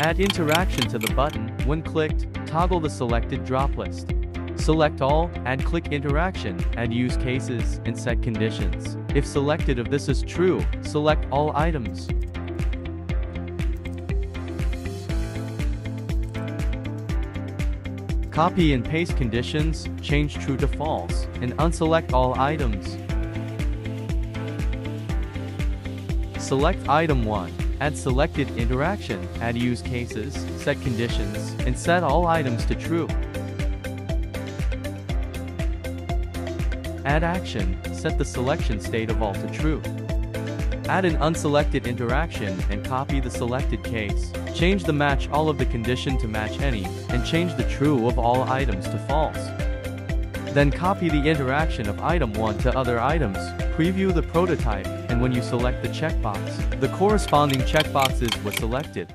Add interaction to the button. When clicked, toggle the selected drop list. Select all, add click interaction, add use cases, and set conditions. If selected if this is true, select all items. Copy and paste conditions, change true to false, and unselect all items. Select item 1, add selected interaction, add use cases, set conditions, and set all items to true. Add action, set the selection state of all to true. Add an unselected interaction and copy the selected case. Change the match all of the condition to match any, and change the true of all items to false. Then copy the interaction of item 1 to other items, preview the prototype, and when you select the checkbox, the corresponding checkboxes were selected.